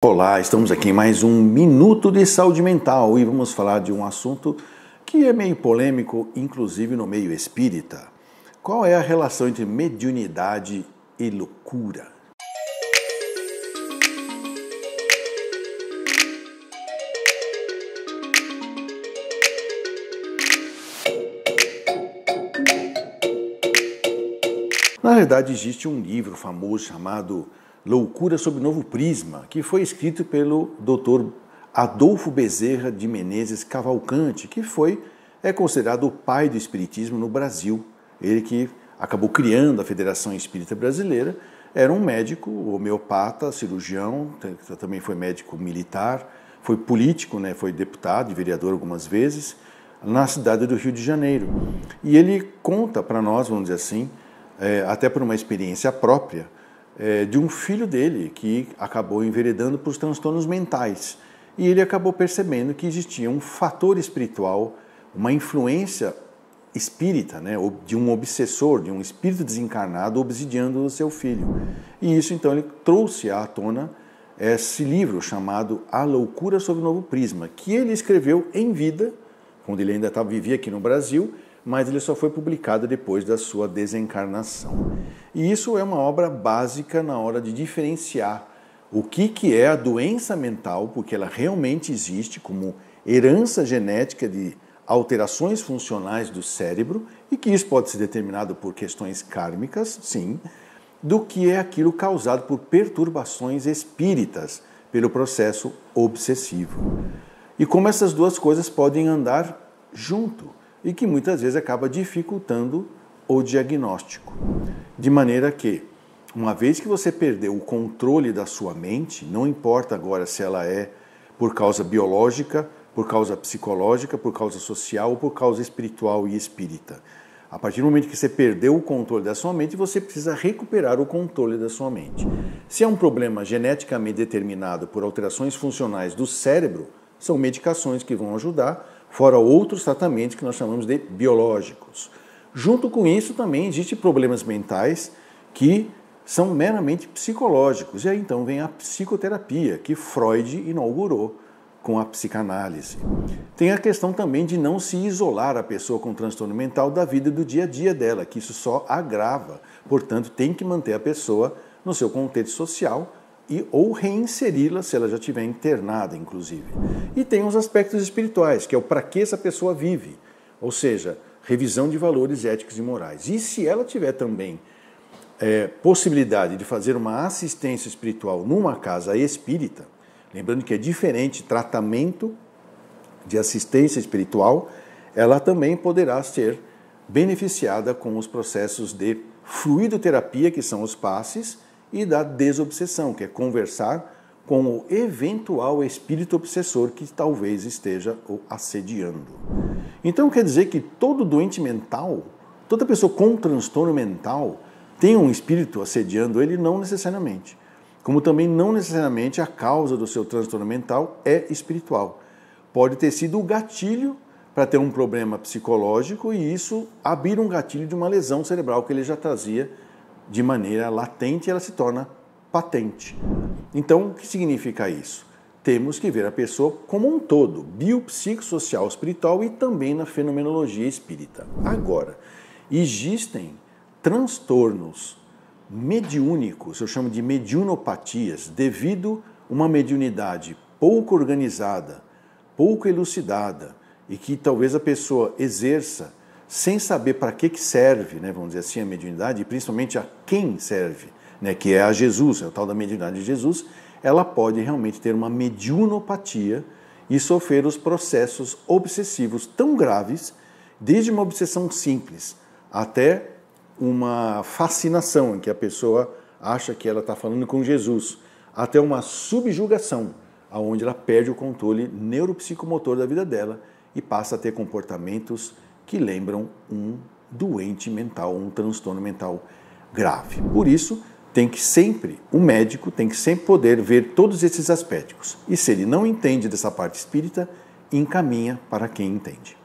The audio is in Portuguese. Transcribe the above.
Olá, estamos aqui em mais um Minuto de Saúde Mental e vamos falar de um assunto que é meio polêmico, inclusive no meio espírita. Qual é a relação entre mediunidade e loucura? Na verdade, existe um livro famoso chamado Loucura sob Novo Prisma, que foi escrito pelo Dr. Adolfo Bezerra de Menezes Cavalcante, que foi é considerado o pai do espiritismo no Brasil. Ele que acabou criando a Federação Espírita Brasileira, era um médico, homeopata, cirurgião, também foi médico militar, foi político, né, foi deputado e vereador algumas vezes na cidade do Rio de Janeiro. E ele conta para nós, vamos dizer assim, é, até por uma experiência própria, é, de um filho dele que acabou enveredando os transtornos mentais. E ele acabou percebendo que existia um fator espiritual, uma influência espírita, né, de um obsessor, de um espírito desencarnado obsidiando o seu filho. E isso então ele trouxe à tona esse livro chamado A Loucura sob o Novo Prisma, que ele escreveu em vida, quando ele ainda estava, vivia aqui no Brasil, mas ele só foi publicado depois da sua desencarnação. E isso é uma obra básica na hora de diferenciar o que, que é a doença mental, porque ela realmente existe como herança genética de alterações funcionais do cérebro e que isso pode ser determinado por questões kármicas, sim, do que é aquilo causado por perturbações espíritas, pelo processo obsessivo. E como essas duas coisas podem andar junto e que muitas vezes acaba dificultando o diagnóstico. De maneira que, uma vez que você perdeu o controle da sua mente, não importa agora se ela é por causa biológica, por causa psicológica, por causa social ou por causa espiritual e espírita. A partir do momento que você perdeu o controle da sua mente, você precisa recuperar o controle da sua mente. Se é um problema geneticamente determinado por alterações funcionais do cérebro, são medicações que vão ajudar, fora outros tratamentos que nós chamamos de biológicos. Junto com isso, também existem problemas mentais que são meramente psicológicos. E aí então vem a psicoterapia, que Freud inaugurou com a psicanálise. Tem a questão também de não se isolar a pessoa com transtorno mental da vida do dia a dia dela, que isso só agrava. Portanto, tem que manter a pessoa no seu contexto social e ou reinseri-la se ela já estiver internada, inclusive. E tem os aspectos espirituais, que é o para que essa pessoa vive, ou seja, revisão de valores éticos e morais. E se ela tiver também é, possibilidade de fazer uma assistência espiritual numa casa espírita, lembrando que é diferente tratamento de assistência espiritual, ela também poderá ser beneficiada com os processos de fluidoterapia, que são os passes, e da desobsessão, que é conversar com o eventual espírito obsessor que talvez esteja o assediando. Então quer dizer que todo doente mental, toda pessoa com transtorno mental, tem um espírito assediando ele? Não necessariamente. Como também não necessariamente a causa do seu transtorno mental é espiritual. Pode ter sido o gatilho para ter um problema psicológico e isso abrir um gatilho de uma lesão cerebral que ele já trazia de maneira latente, ela se torna patente. Então, o que significa isso? Temos que ver a pessoa como um todo, biopsicossocial, espiritual e também na fenomenologia espírita. Agora, existem transtornos mediúnicos, eu chamo de mediunopatias, devido a uma mediunidade pouco organizada, pouco elucidada e que talvez a pessoa exerça sem saber para que, que serve, né, vamos dizer assim, a mediunidade, e principalmente a quem serve, né, que é a Jesus, é o tal da mediunidade de Jesus, ela pode realmente ter uma mediunopatia e sofrer os processos obsessivos tão graves, desde uma obsessão simples até uma fascinação, em que a pessoa acha que ela está falando com Jesus, até uma subjugação, aonde ela perde o controle neuropsicomotor da vida dela e passa a ter comportamentos que lembram um doente mental, um transtorno mental grave. Por isso, tem que sempre, o médico tem que sempre poder ver todos esses aspectos. E se ele não entende dessa parte espírita, encaminha para quem entende.